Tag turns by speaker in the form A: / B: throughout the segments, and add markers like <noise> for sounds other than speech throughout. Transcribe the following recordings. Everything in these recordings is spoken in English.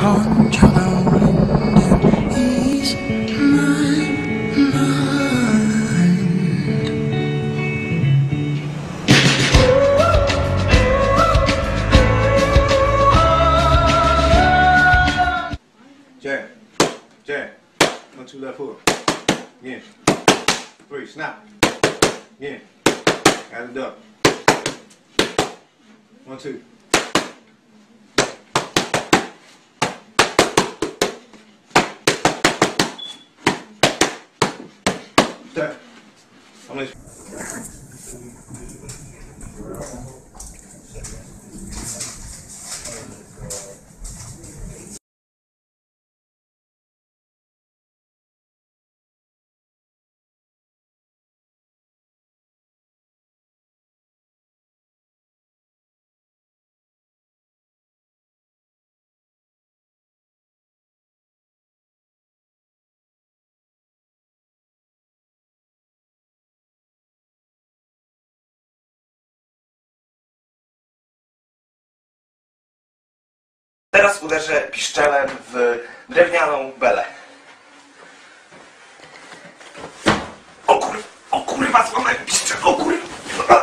A: Jab. Jab. One, two, left hook. Yeah. Three, snap. Yeah. Add it up. One, two. Step. I'm
B: Teraz uderzę piszczelem w drewnianą belę. O kur... O kurwa, złamałem piszczel, o kurwa.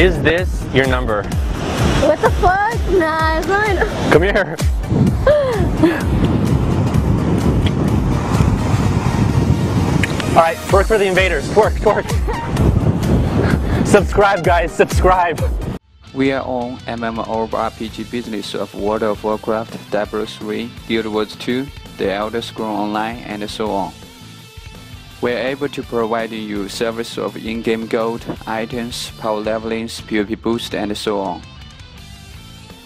C: Is this your number?
D: What the fuck? Nah, it's mine.
C: Come here. All right, work for the invaders. Work, work. subscribe, guys. Subscribe.
E: We are on MMORPG business of World of Warcraft, Diablo 3, Guild Wars 2, The Elder Scrolls Online, and so on. We are able to provide you service of in-game gold, items, power levelings, PvP boost, and so on.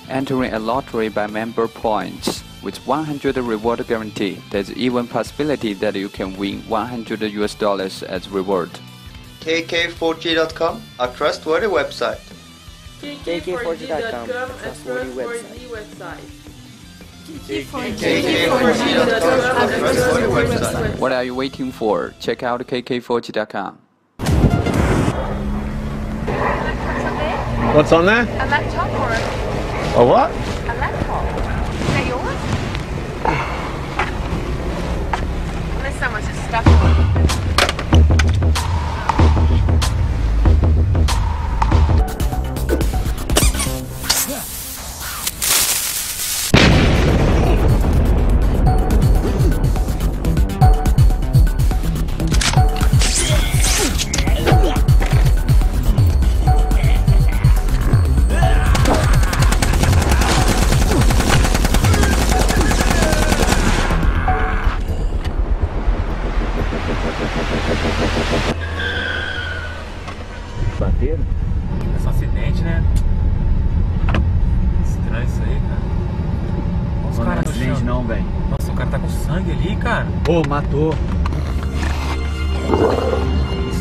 E: Entering a lottery by member points with 100 reward guarantee, there's even possibility that you can win 100 US dollars as reward.
F: KK4G.com, a trustworthy website.
G: KK4G.com, a trustworthy website.
F: KK4G.com, a trustworthy website.
E: What are you waiting for? Check out KK4G.com.
C: What's on there?
D: A laptop or a,
C: A what?
D: a laptop? Is that yours? <sighs> Unless someone's just stuck
H: Ô, matou.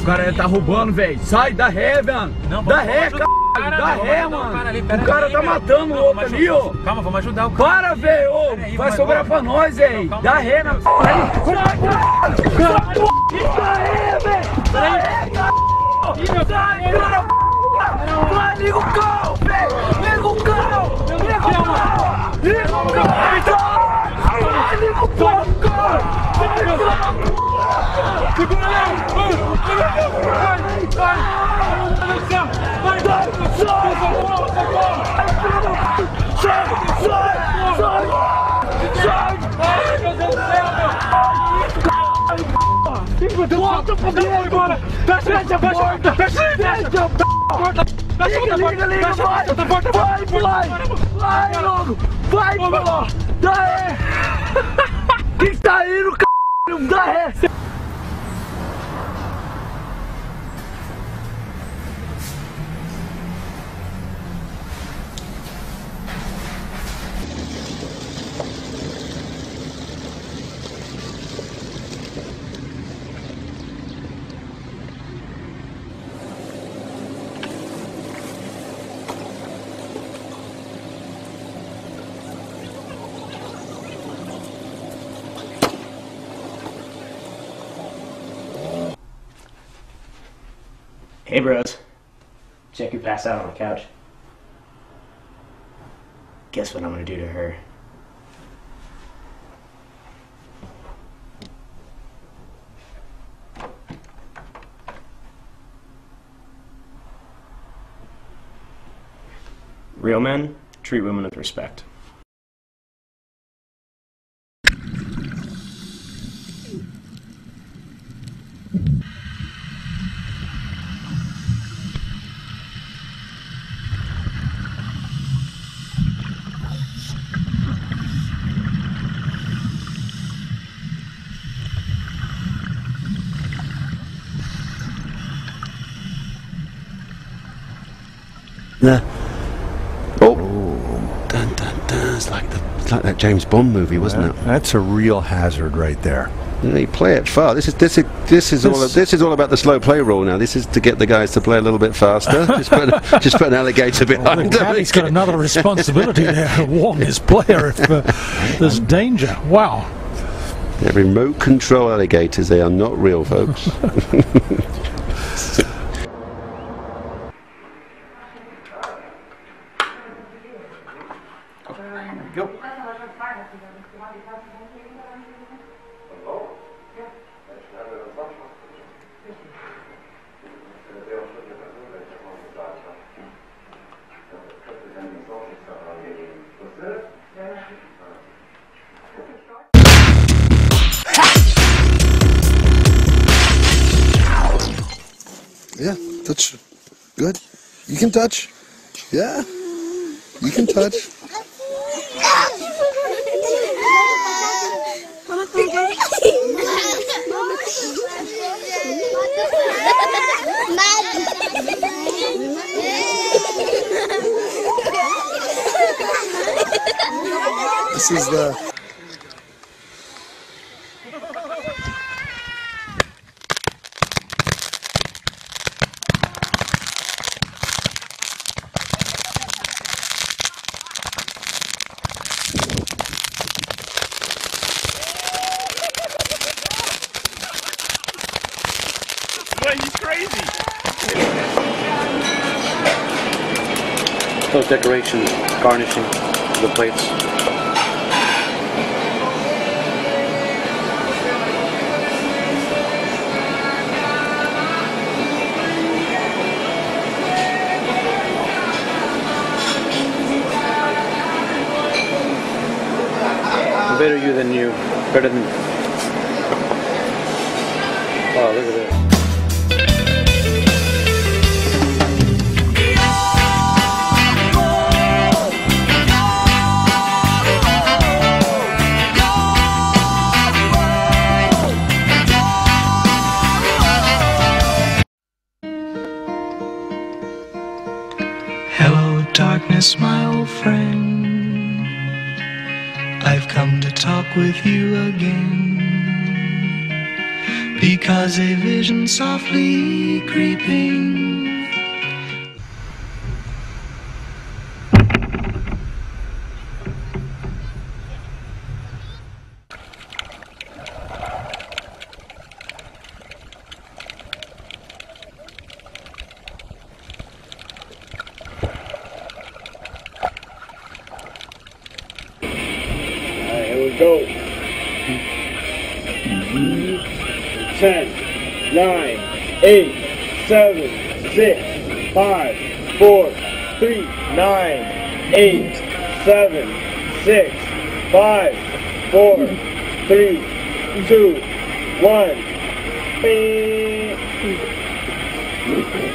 H: O cara tá roubando, velho. Sai, dá ré, velho.
I: Não,
H: Dá ré, cara.
I: cara,
H: Dá ré, mano.
I: cara ali,
H: O cara
I: aí,
H: tá
I: velho.
H: matando o outro ali, ó.
I: Calma, vamos ajudar o cara.
H: Para, velho. Vai sobrar pra nós, velho. Dá ré na cara. Dá ré, velho. Dá ré, cara. Sai, cara. Vai, liga o carro, velho. Liga o carro. Liga o carro. Liga o carro. Volta pro game agora! Fecha a porta! Fecha a porta! Liga, liga, liga, vai! Vai, vai! Vai, logo! Vai, Filó! Dá ré! Quem tá indo, c... Dá ré!
J: Hey bros. Check who passed out on the couch. Guess what I'm gonna do to her? Real men treat women with respect.
K: The oh, dun, dun, dun. It's like the it's like that James Bond movie, wasn't it?
L: That's a real hazard right there.
K: You play it far. This is this is this is all this is all about the slow play rule now. This is to get the guys to play a little bit faster. <laughs> just put just put an alligator behind
L: the
K: them.
L: caddy's got <laughs> another responsibility there to warn his player if uh, there's danger. Wow.
K: They're remote control alligators. They are not real, folks. <laughs>
M: can touch. Yeah. You can touch.
B: Crazy.
C: Those decorations, garnishing the plates. Better you than you. Better than. Oh, look at this.
N: With you again. Because a vision softly creeping.
H: Six, five, four, three, nine, eight, seven, six, five, four, three, two, one. Oh,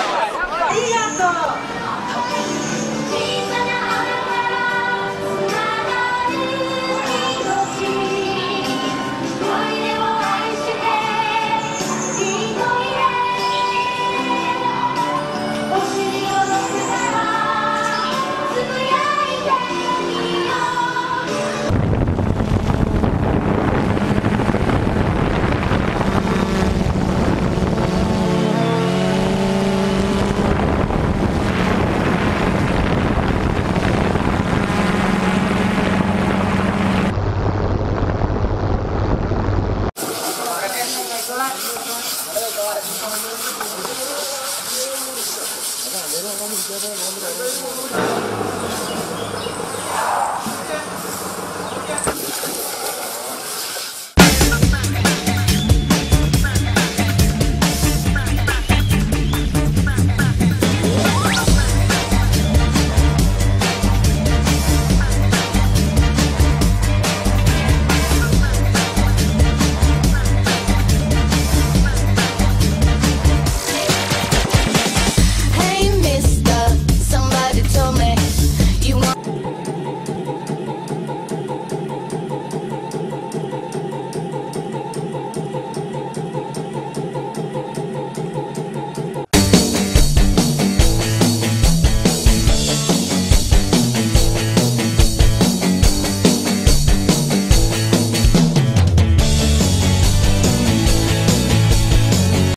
O: Thank you.